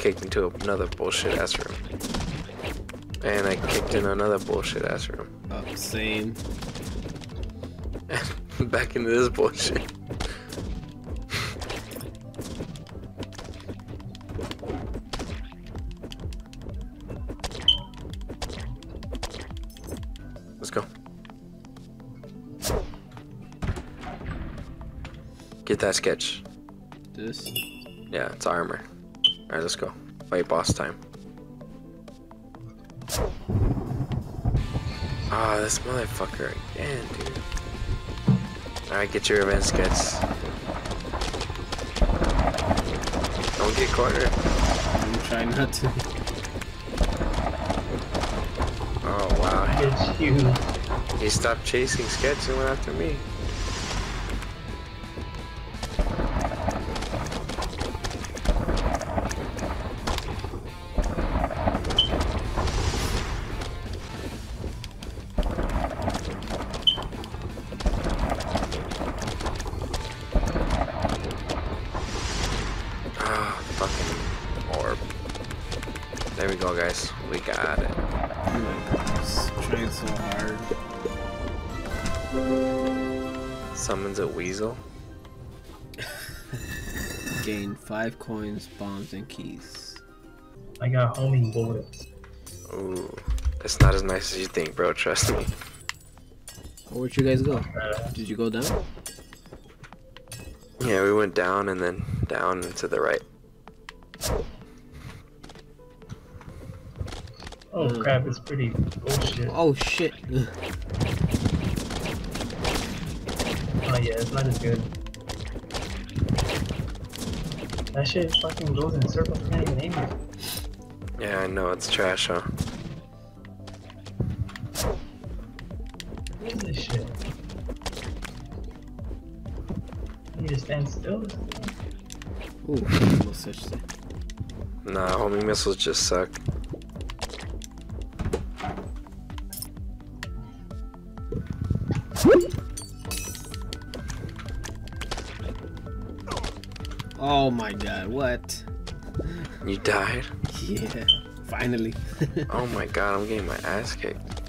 Kicked into another bullshit ass room. And I kicked in another bullshit ass room. Oh, same. Back into this bullshit. Let's go. Get that sketch. This. Yeah, it's armor. Alright, let's go. Fight boss time. Ah, this motherfucker again, dude. Alright, get your event sketch. Don't get cornered. I'm trying not to. Oh, wow. It's you. He stopped chasing sketch and went after me. Go, guys. We got it. Just trying so hard. Summons a weasel. Gain five coins, bombs, and keys. I got homing bullets. Ooh, it's not as nice as you think, bro. Trust me. Where'd you guys go? Uh, Did you go down? Yeah, we went down and then down and to the right. Oh Mm. crap, it's pretty bullshit. Oh shit. Oh yeah, it's not as good. That shit fucking goes in circles, can't even aim it. Yeah, I know it's trash, huh? What is this shit? You need to stand still? Ooh, almost touched it. Nah, homing missiles just suck. Oh my god, what? You died? Yeah, finally. Oh my god, I'm getting my ass kicked.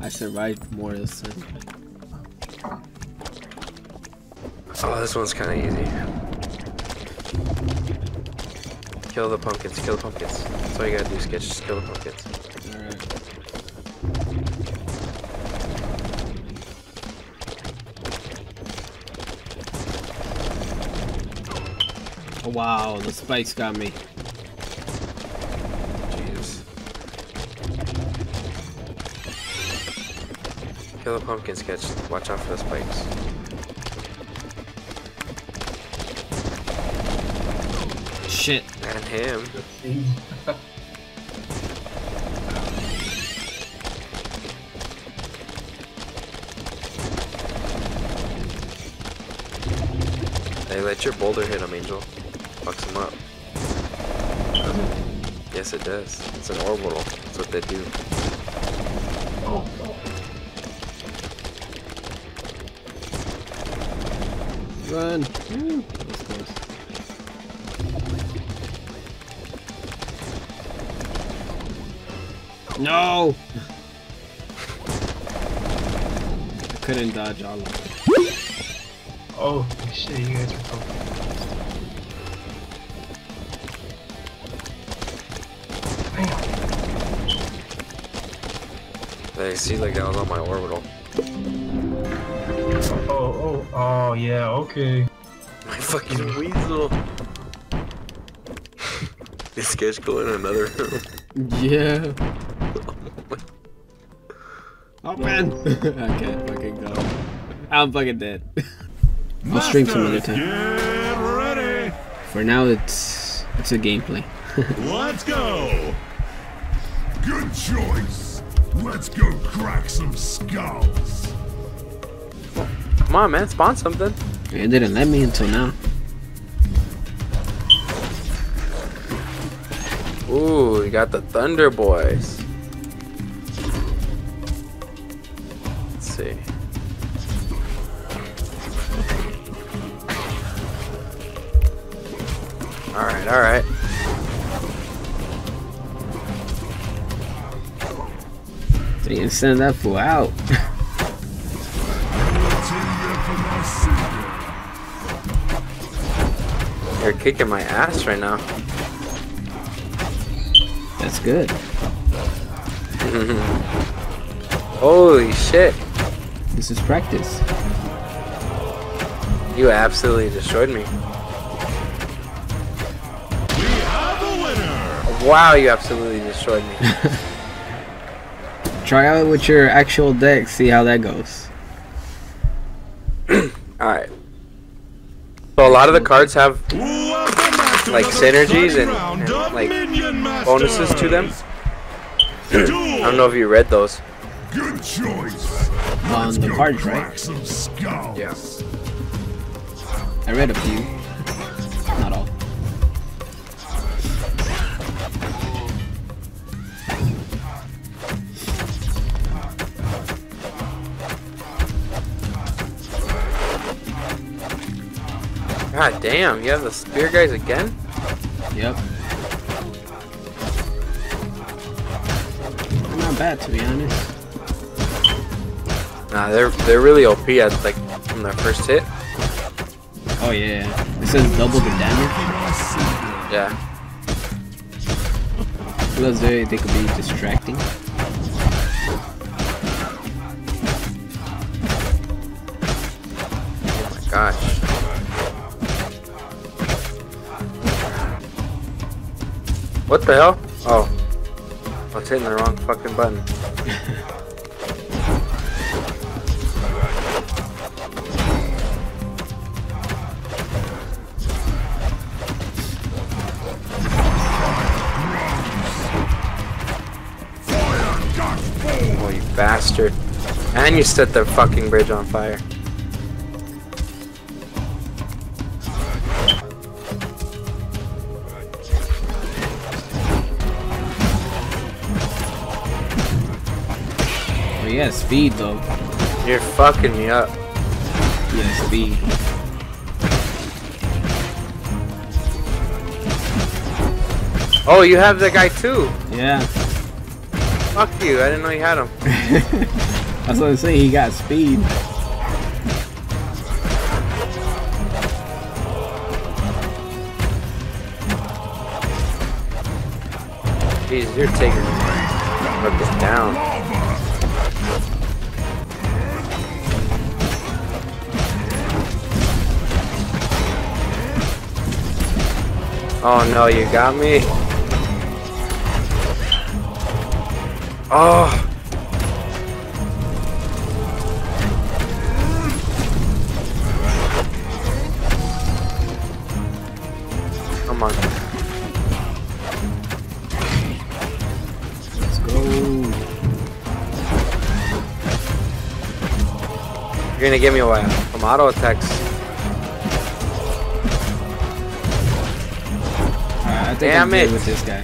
I survived more this time. Oh, this one's kind of easy. Kill the pumpkins, kill the pumpkins. That's all you gotta do, Sketch, just kill the pumpkins. Wow, the spikes got me. Jesus. Kill the pumpkin, Sketch. Watch out for the spikes. Shit. And him. Hey, let your boulder hit him, Angel. Fucks him up. Yes, it does. It's an orbital. That's what they do. Oh. Run. Woo, that was close. No! I couldn't dodge all of it. Oh, shit, you guys are focused. They see like that was on my orbital. Oh, oh, oh, yeah, okay. My fucking weasel. this sketch go in another room. Yeah. Oh man! I can't fucking go. I'm fucking dead. I'll stream some other time. Get ready. For now, it's it's a gameplay. Let's go. Good choice. Let's go crack some skulls. Come on, man, spawn something. It didn't let me until now. Ooh, we got the Thunder Boys. Let's see. Alright, alright. Didn't send that fool out. You're kicking my ass right now. That's good. Holy shit. This is practice. You absolutely destroyed me. We have a winner. Wow, you absolutely destroyed me. Try out with your actual deck, see how that goes. Alright. So a lot of the cards have Welcome back to Like synergies and- and, like, bonuses to them. I don't know if you read those. Good choice. On the cards, right? crack. Yeah. I read a few. Damn, you have the spear guys again? Yep. Not bad to be honest. Nah, they're they're really OP at like from their first hit. Oh yeah. It says double the damage. Yeah. Because they, they could be distracting. What the hell? Oh. I was hitting the wrong fucking button. Oh, you bastard. And you set the fucking bridge on fire. Oh yeah, speed though. You're fucking me up. Yeah, speed. Oh, you have that guy too. Yeah. Fuck you. I didn't know you had him. That's what I'm saying, he got speed. Jeez, you're taking fucking down. Oh no, you got me. Oh. Come on. Let's go. You're gonna give me a while. From auto attacks. Think Damn I'm good it. with this guy.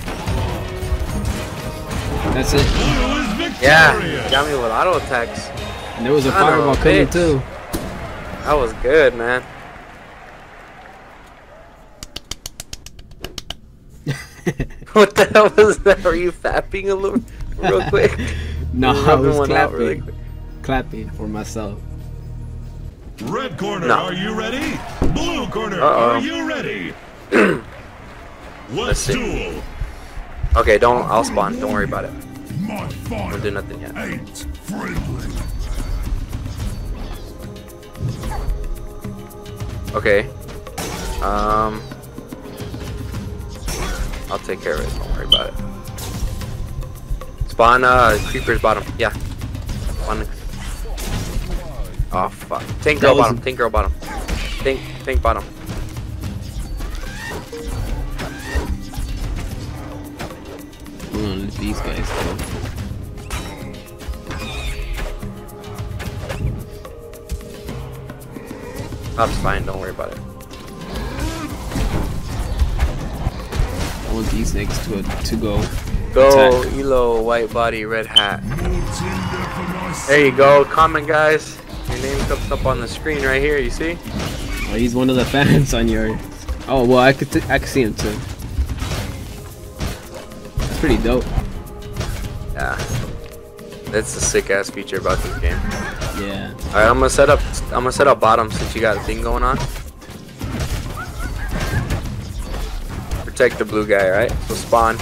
That's it. Blue is victorious. Yeah, got me with auto attacks. And there was a Son of a fireball coming bitch. too. That was good, man. what the hell was that? Were you fapping a little, real quick? no, I was clapping. really quick. clapping for myself. Red corner, No. are you ready? Blue corner, Uh-oh. are you ready? Let's see. duel. Okay, don't. I'll spawn. Don't worry about it. My fire Don't do nothing yet. ain't friendly. Okay. Um. I'll take care of it. Don't worry about it. Spawn. Uh, creepers bottom. Yeah. Spawn. Oh fuck. Tank That girl bottom. Tank girl bottom. Tank. Tank bottom. I'm gonna let these guys go. Fine. Don't worry about it. I want these niggas to to go. Go, Attack. Elo, white body, red hat. No tinder for my There you go. Comment, guys. Your name comes up on the screen right here. You see? Oh, he's one of the fans on your Oh well, I could t- I could see him too. Pretty dope. Yeah. That's the sick ass feature about this game. Yeah. Alright, I'm gonna set up I'm gonna set up bottom since you got a thing going on. Protect the blue guy, right? So spawn.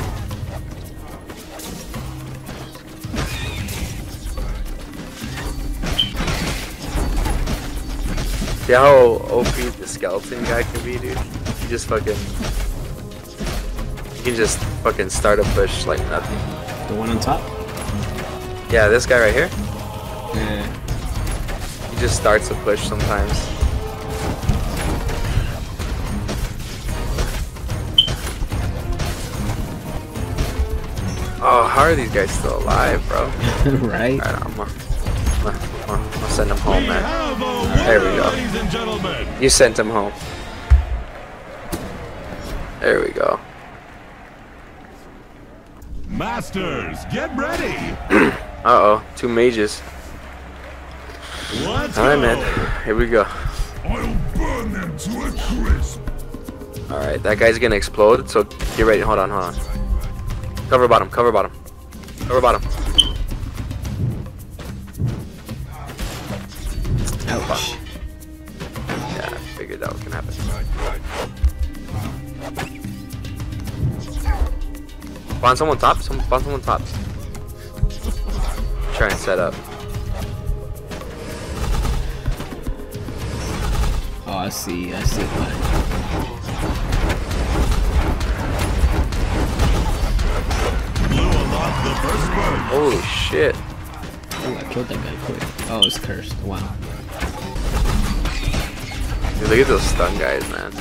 See how OP the skeleton guy can be, dude? You just fucking You can just fucking start a push like nothing. The one on top. Yeah, this guy right here. Yeah. He just starts a push sometimes. Oh, how are these guys still alive, bro? right. Alright, I'm gonna, I'm gonna, I'm send them home, man. have a There we go. and. You sent him home. There we go. Masters, get ready. Uh oh, two mages. Let's Alright, go. man. Here we go. I'll burn them to a crisp. Alright, that guy's gonna explode, so get ready. Hold on, hold on. Cover bottom, cover bottom. Cover bottom. Spawn someone top, some, spawn someone top. Try and set up. Oh, I see. I see. Blue unlocked the first bird. Holy shit. Oh, I killed that guy quick. Oh, it's cursed. Wow. Dude, look at those stun guys, man.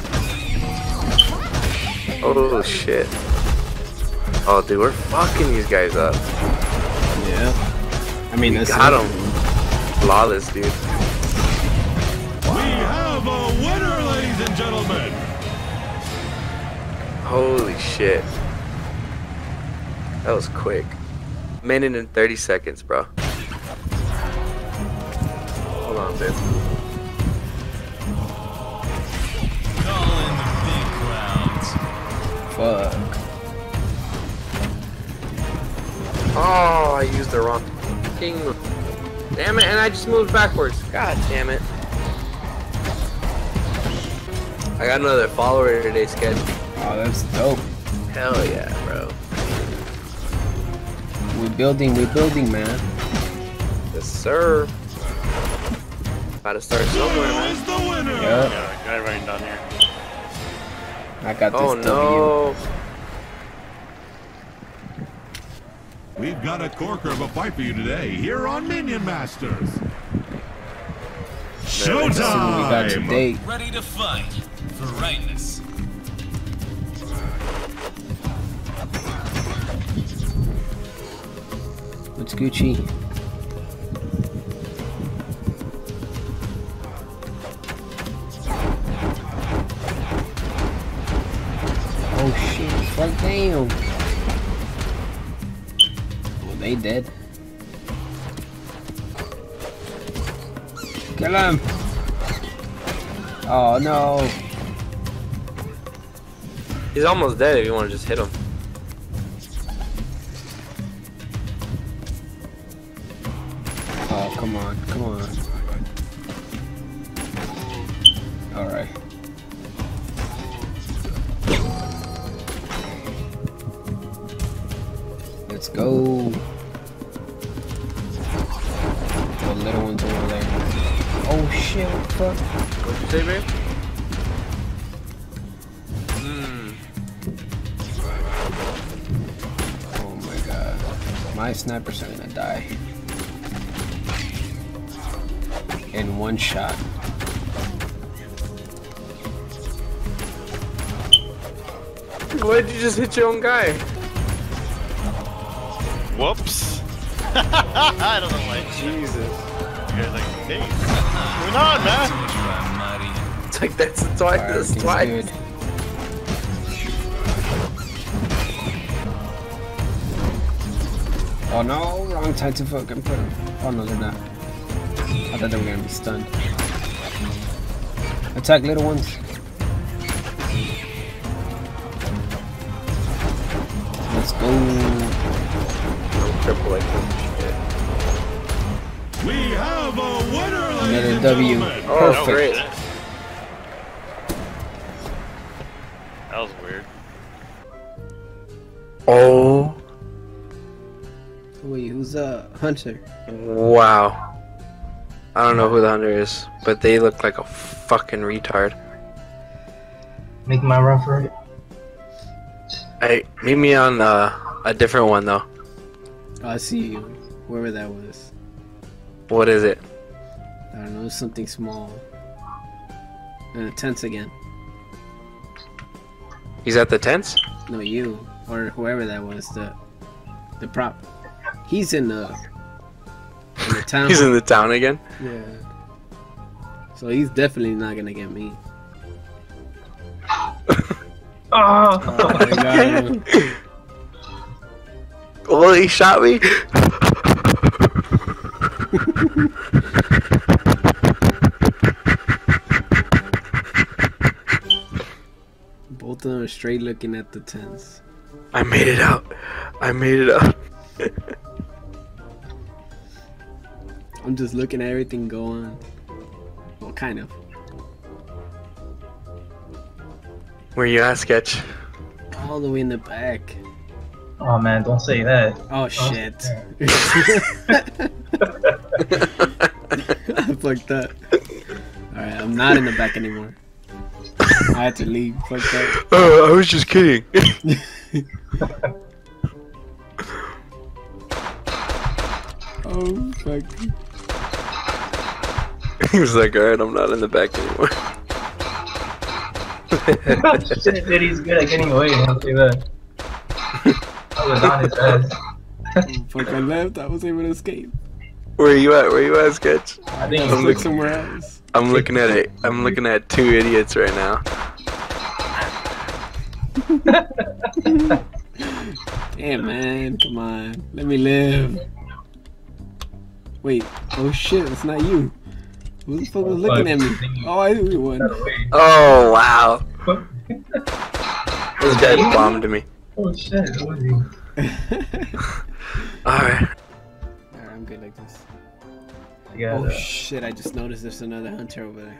Oh shit. Oh, dude, we're fucking these guys up. Yeah. I mean, We that's got him. Flawless, dude. We have a winner, ladies and gentlemen. Holy shit. That was quick. Minute and 30 seconds, bro. Hold on, babe. Fuck. Oh, I used the wrong king. Damn it, and I just moved backwards. God damn it. I got another follower today, Sketch. Oh, that's dope. Hell yeah, bro. We're building. we're building, man. Yes, sir. Gotta start somewhere, Blue man. is the winner. Yep. Yeah, guy right down here. I got this Oh W. no. We've got a corker of a fight for you today here on Minion Masters. Let's we got Showtime! today. Ready to fight for rightness. What's Gucci? Oh shit, fuck damn. Well, they dead. Kill him! Oh no! He's almost dead if you want to just hit him. Just hit your own guy? Whoops. I don't know why. Jesus. You guys like, hey, what's going on, man? Try mighty. It's like that's twice. Fire That's everything's twice. good. Oh no, wrong time to fucking put them. Oh no, they're not. I thought they were gonna be stunned. Attack little ones. Oh, I'm crippled like this shit. We have a winner, another W. gentlemen. Oh, Perfect. great. That was weird. Oh, Wait, who's a hunter? wow. I don't know who the hunter is, but they look like a fucking retard. Make my run for it. Hey, meet me on uh, a different one though. Oh, I see you. Whoever that was. What is it? I don't know, it's something small. Uh, tents again. He's at the tents? No, you or whoever that was. The the prop. He's in the in the town. He's in the town again? yeah. So he's definitely not gonna get me. Oh, Oh, I got him. Oh, he shot me? Both of them are straight looking at the tents. I made it out. I made it out. I'm just looking at everything go on. Well, kind of. Where you at, Sketch? All the way in the back. oh man, don't say that. Oh shit. I fucked up. Alright, I'm not in the back anymore. I had to leave. Fuck that. Oh, I was just kidding. Oh fuck. he was like, alright, I'm not in the back anymore. Shit, dude, he's good at getting away. I'll say uh, that. I was on his ass. Fuck I left. I was able to escape. Where you at? Where you at, Sketch? I think I he's was I'm looking- somewhere else. I'm looking at it. I'm looking at two idiots right now. Damn man, come on. Let me live. Wait, oh shit, it's not you. Who the fuck was looking at me? Oh, I knew you won. Oh, wow. This guy bombed me. Oh shit, who was he? Alright. Alright, I'm good like this. Yeah, Oh the- shit, I just noticed there's another hunter over there.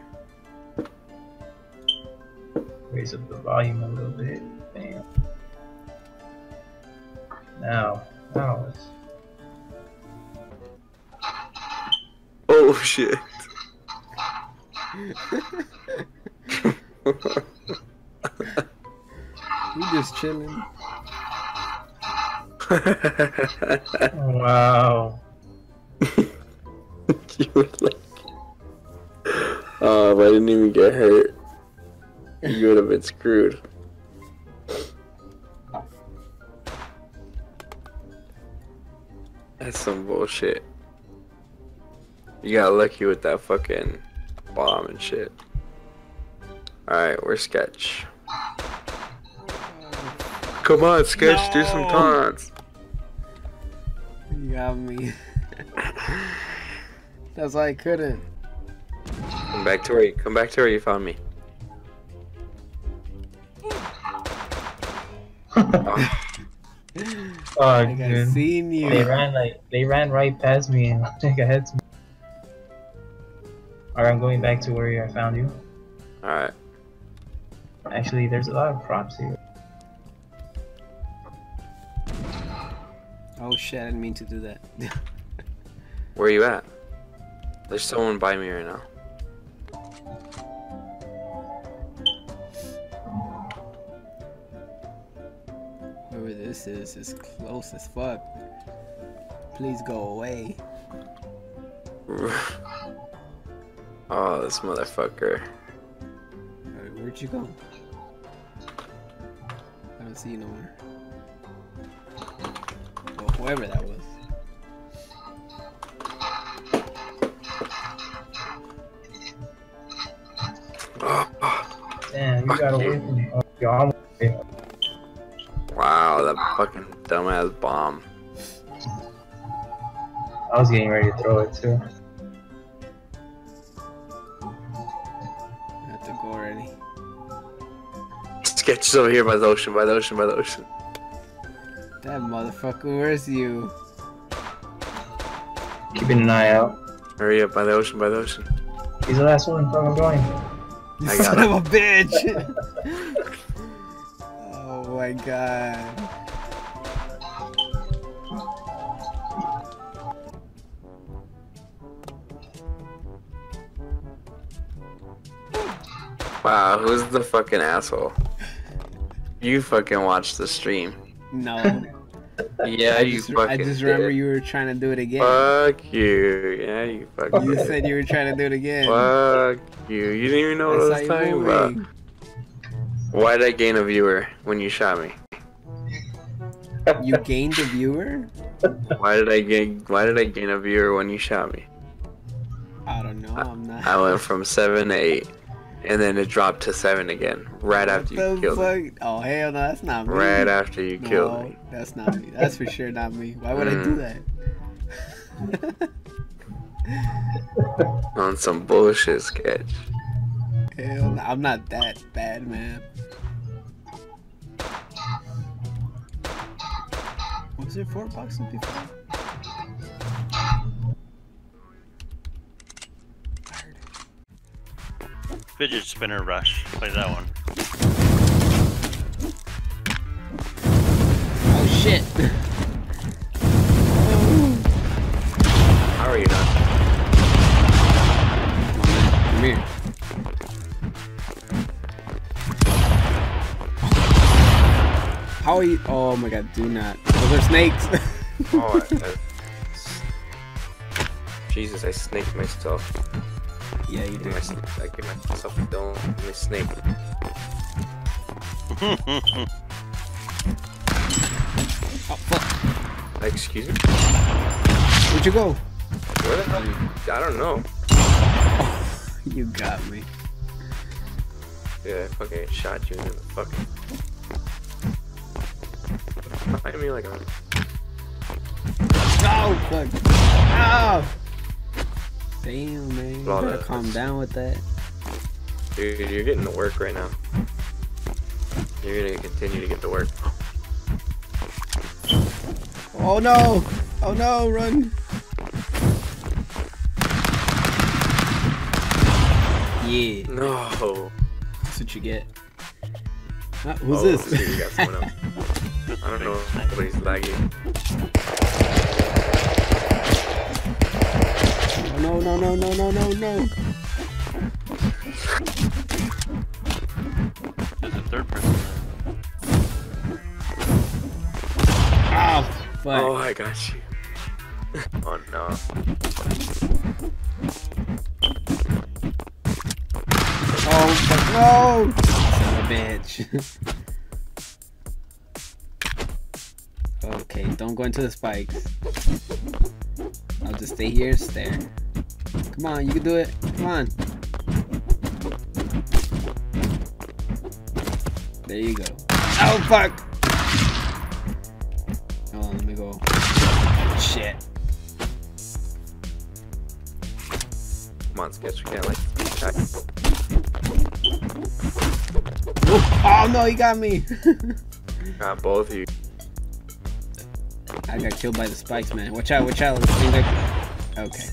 raise up the volume a little bit. Bam. Now, now it's Oh, shit. We just chilling. wow. you were like, oh, if I didn't even get hurt, you would have been screwed. That's some bullshit. You got lucky with that fucking bomb and shit. Alright, we're sketch. Come on, sketch, do some No. taunts. You got me. That's why I couldn't. Come back to where you come back to where you found me. Oh, Oh, I got dude. seen They ran like they ran right past me and I think I had to. Alright, I'm going back to where I found you. Alright. Actually, there's a lot of props here. Oh shit, I didn't mean to do that. Where are you at? There's someone by me right now. Whoever this is is close as fuck. Please go away. oh, this motherfucker. Alright, where'd you go? I don't see you nowhere. Well, whoever that was. Damn, you got away from me. Oh, yo, I'm away. wow, that fucking dumbass bomb. I was getting ready to throw it too. Sketch is over here by the ocean, by the ocean, by the ocean. That motherfucker, where's you? Keeping an eye out. Hurry up by the ocean, by the ocean. He's the last one. Fuck, I'm going. You I got son it. of a bitch! oh my god. Wow, who's the fucking asshole? You fucking watched the stream. No. Yeah, I you just, fucking I just remember did. you were trying to do it again. Fuck you. Yeah, you fucking You did. said you were trying to do it again. Fuck you. You didn't even know what I was talking about. Why did I gain a viewer when you shot me? You gained a viewer? Why did I gain why did I gain a viewer when you shot me? I don't know. I'm not. I went from seven to eight. And then it dropped to seven again. Right after you What killed me. Oh hell no, that's not me. Right after you killed no, me. that's not me. That's for sure not me. Why would I do mm. that? On some bullshit sketch. Hell, no, I'm not that bad, man. Was there four boxes before? Fidget spinner rush. Play that one. Oh shit! How are you not? Come here. How are you? Oh my god, do not. Those are snakes. Oh, I, I- Jesus, I snaked myself. Yeah, you do. I give myself a dome. I snake. Oh fuck! Excuse me? Where'd you go? Where the hell? you- I don't know. You got me. Yeah, I fucking shot you in the fucking. I mean, like I'm. No! Oh, fuck! Oh! Damn, man. You Well, better that- calm down with that. Dude, you're getting to work right now. You're gonna continue to get to work. Oh no! Oh no! Run! Yeah, No. that's what you get. Ah, who's oh, this? so you got someone else. I don't know. Nobody's lagging. No, no, no, no, no, no, no. There's a third person there. Oh, fuck. Oh, I got you. oh no. Oh, fuck, no! Son of a bitch. okay, don't go into the spikes. I'll just stay here and stare. Come on, you can do it. Come on. There you go. Oh, fuck! Hold on, let me go. Shit. Come on, sketch. We can't like attack. Oh, oh no, he got me! Got both of you. I got killed by the spikes, man. Watch out, watch out. This thing that- Okay,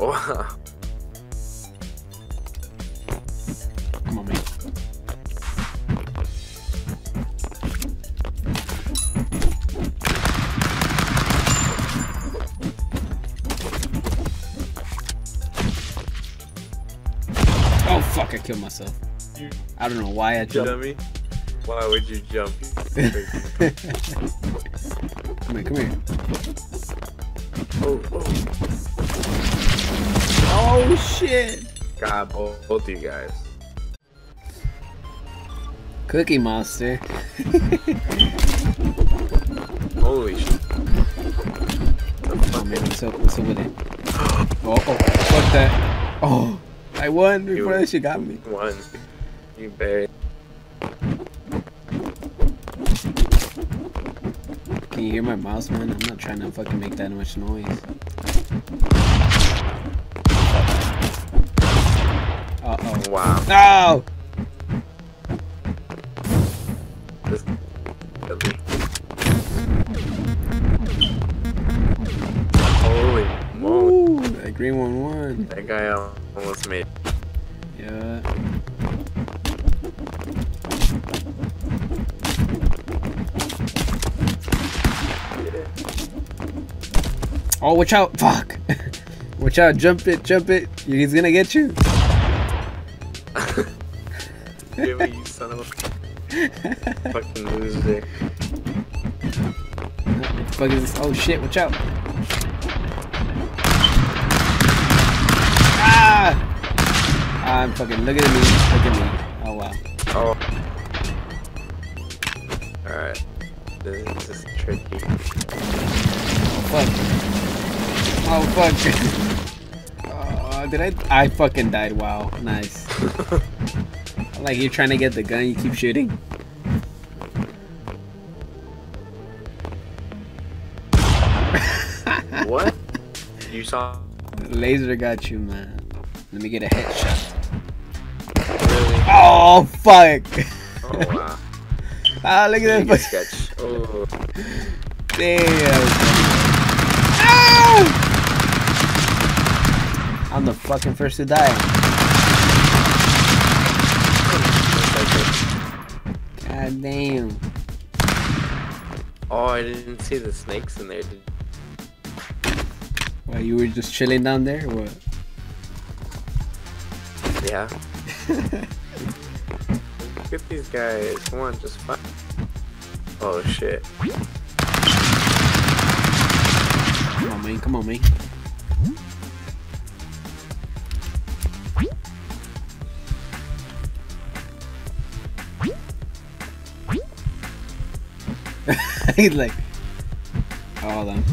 Oh, come on, man. Oh fuck! I killed myself. I don't know why I jumped. dummy. Why would you jump? come here, come here. oh, oh. Oh shit! God, both, both you guys. Cookie Monster. Holy shit. Oh man, what's up? What's up with it? Oh, oh, fuck that. Oh, I won before You- that shit got me. One. You buried. Can you hear my mouse, man? I'm not trying to fucking make that much noise. Wow. No! This Holy Ooh, That green one won. That guy almost made. Yeah. Oh, watch out! Fuck! watch out! Jump it! Jump it! He's gonna get you! Oh shit! Watch out! Ah! I'm fucking. Look at me! Look at me! Oh wow! Oh. Alright. This is tricky. Oh fuck! Oh fuck! Oh, did I? I fucking died! Wow! Nice. Like you're trying to get the gun, you keep shooting. You saw? Laser got you, man. Let me get a headshot. Really? Oh fuck! Oh wow. ah, look at that! sketch. Oh. Damn! Ah! I'm the fucking first to die. God damn! Oh, I didn't see the snakes in there. Did Well, you were just chilling down there, what? Yeah. At these guys. Come on, just fight. Oh shit. Come on, man. Come on, man. He's like, oh, hold on.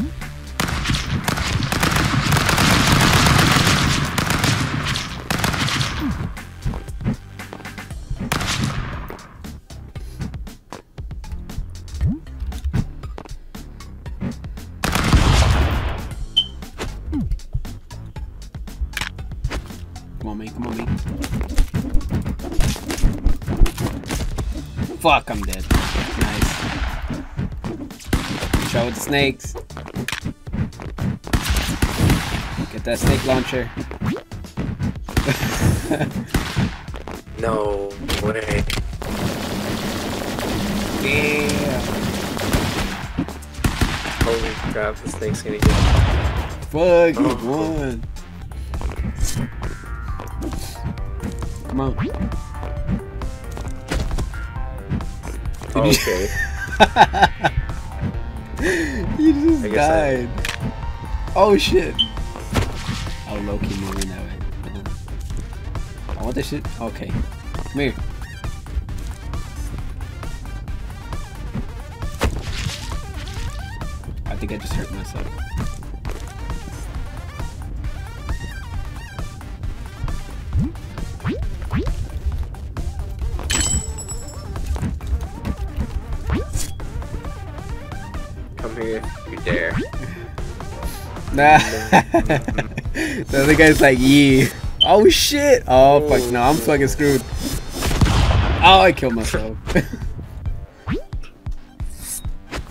Man. Come on, man. Fuck, I'm dead. Nice. Show with the snakes. Get that snake launcher. No way. Yeah. Holy crap, the snake's gonna get. Fuck, Oh. won. Come on. Did oh, you- Okay. you just guess I- died. Oh shit. Oh, low key moving that way. I want this shit. Okay. Come here. Come here you dare. Nah. the other guy's like, yeah. Oh shit. Oh fuck. No, I'm fucking screwed. Oh, I killed myself.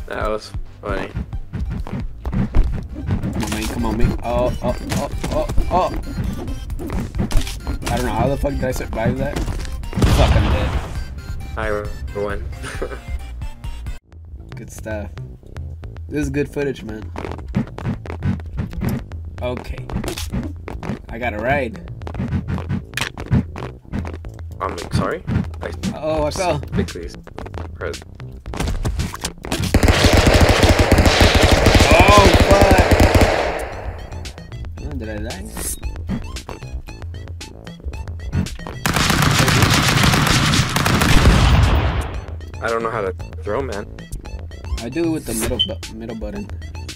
That was funny. Come on, man. Come on, man. Oh, oh, oh, oh, oh. I don't know how the fuck did I survive that. Fuck, I'm dead. I won. Good stuff. This is good footage, man. Okay. I got a ride. I'm sorry. I Oh, I fell. quickly press. Oh, fuck. Oh, did I die? I don't know how to throw, man. I do it with the middle bu- middle button.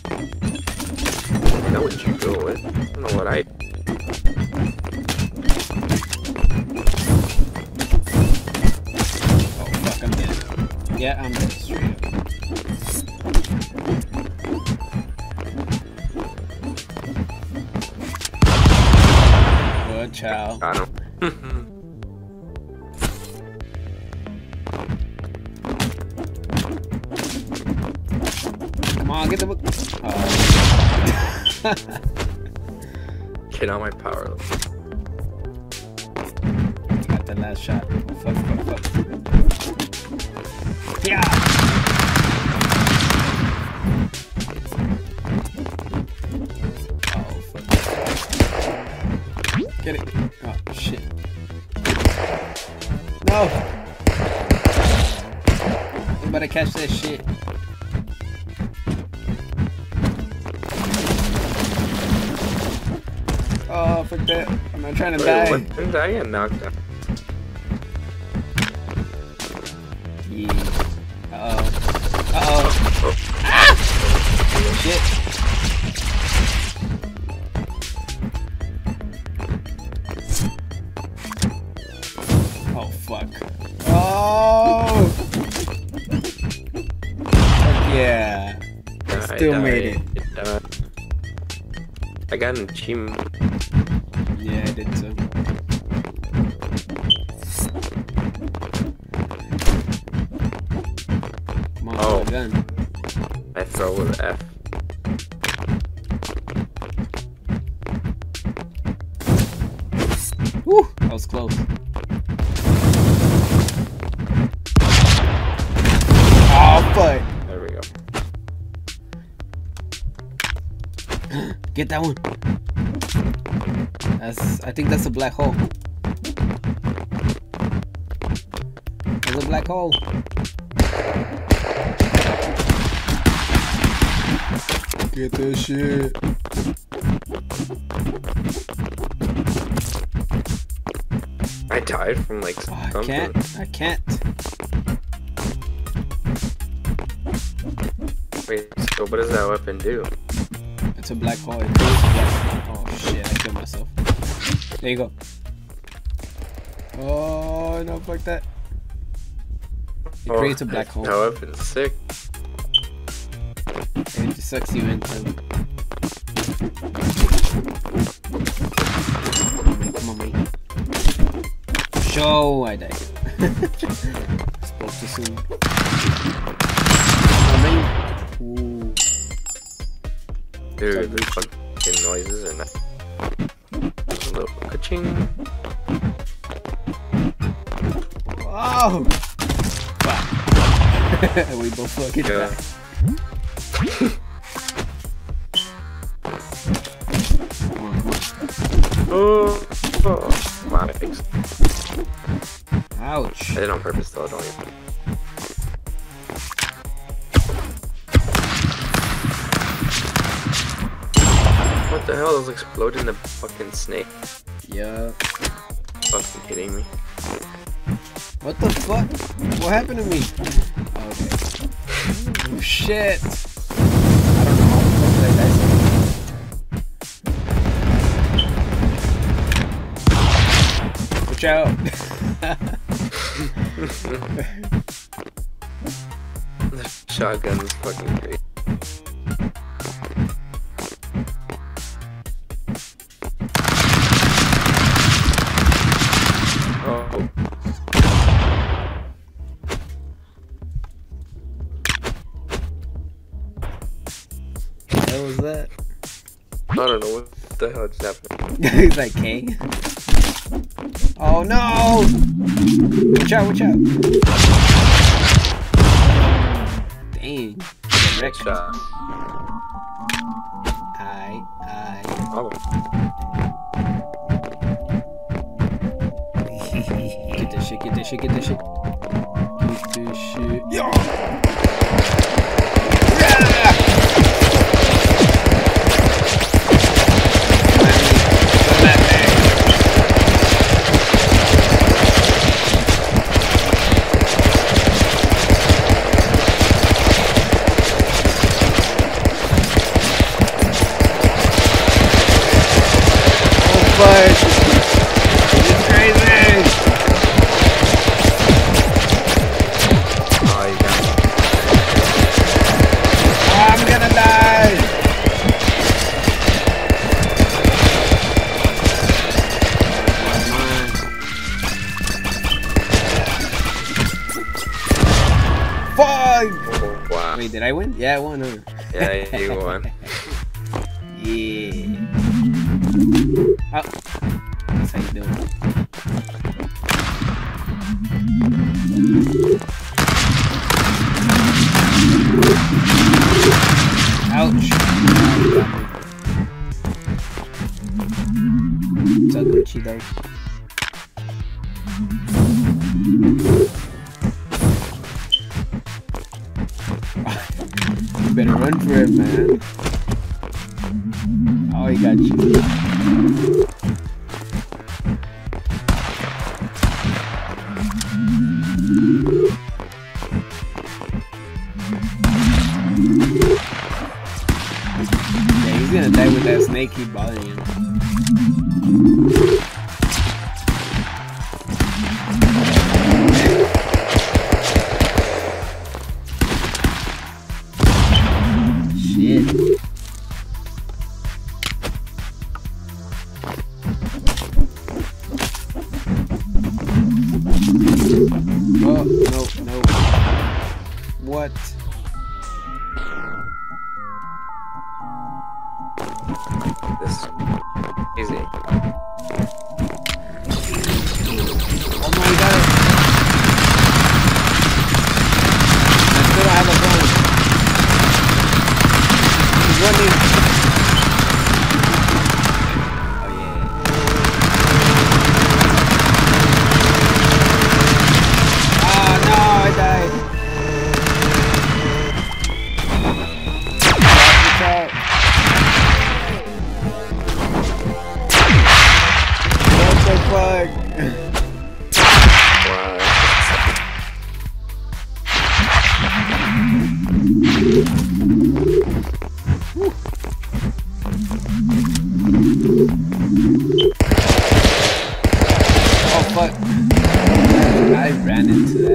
I know what you go with. I don't know what I. Oh, fuck, I'm dead. Yeah, I'm dead straight up. Good child. I don't. get. On my power. Got the last shot. Fuck, fuck, fuck. Yeah! Oh. Get it. Oh, shit. No! You better catch that shit. Oh. I'm not trying to Wait, die. when I get knocked out? Yeah. Uh-oh. Uh-oh. Ah! Shit. Oh, fuck. Oh! Fuck yeah. I Still made. Uh, I got an achievement. Did so. Oh. oh. gun. I throw with F. Woo! That was close. Oh, fuck. There we go. Get that one. That's. I think that's a black hole. There's a black hole. Get this shit. I died from like Oh, I something. can't. I can't. Wait, so what does that weapon do? It's a black hole. It creates a black Oh shit! I killed myself. There you go. Oh no! Fuck that. It Oh, creates a black oh, hole. That weapon's sick. And it just sucks you into. Come on, mate. Show I died. Spoke too soon. Oh, mate. Ooh. Dude, the fucking noises are not. A little ka-ching. Oh! Fuck. we both fucking Yeah. died. Come on, come on. Oh, oh. Come on, I fixed it. Ouch. I did it on purpose though, don't even. What the hell? Those exploding the fucking snake. Yeah. Fucking kidding me. What the fuck? What happened to me? Okay. Oh, shit. I don't know how the fuck did I die so- Watch out. The shotgun is fucking great. The hell just happened. He's like, K. Oh no! Watch out, watch out. Dang. Next Wait, did I win? Yeah, I won. Huh? Yeah, you won. yeah. Oh, how you.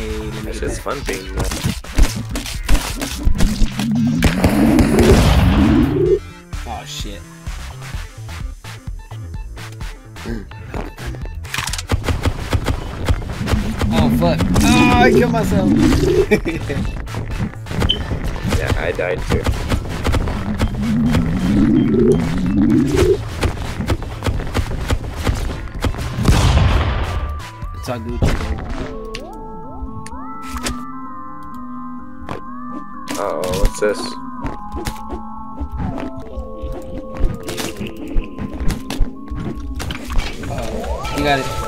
This fun being there. Oh shit. oh fuck. Oh, I killed myself. yeah, I died too. It's all Gucci. What's this? You got it.